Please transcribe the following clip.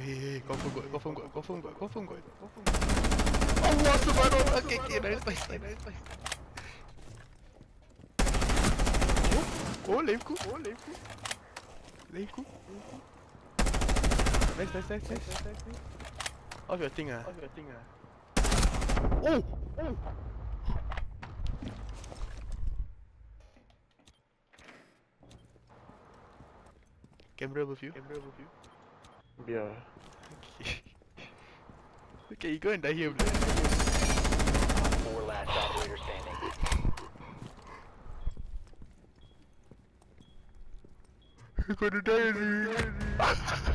yeah. Confirm got, confirm got, confirm got, confirm got. Confirm got. Allah subhanallah. Okay, okay, nice, nice, nice, nice. Oh, oh, leefku, oh. Nice, nice, nice, nice, nice, nice. Off your thing ah. Off your thing ah. Oh! Oh! Camera above you. Camera above you. Yeah. Okay. okay, you go and die here. bro. Four last operator standing. You're gonna die in here.